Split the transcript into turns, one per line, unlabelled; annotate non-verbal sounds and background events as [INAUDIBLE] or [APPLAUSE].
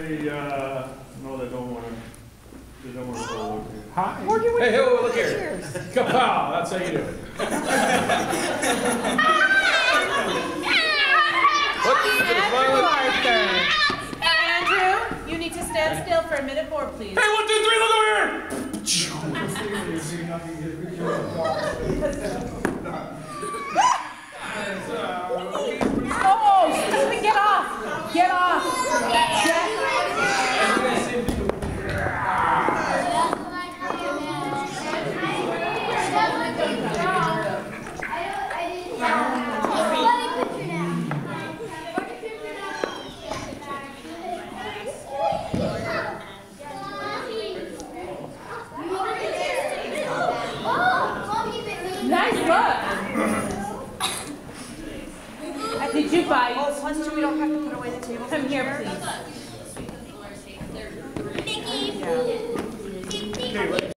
They, uh, no, they don't wanna, they don't wanna go with you.
Hi.
Hey, hey, look here. [LAUGHS] Kapow, that's how you do it. Whoops, [LAUGHS] look at.
Andrew, you need to stand still for a minute more, please.
Hey, one, two, three, look over here! [LAUGHS] Nice look. Did [COUGHS] you buy?
Oh, plus we don't have to put away the table. Come here, please.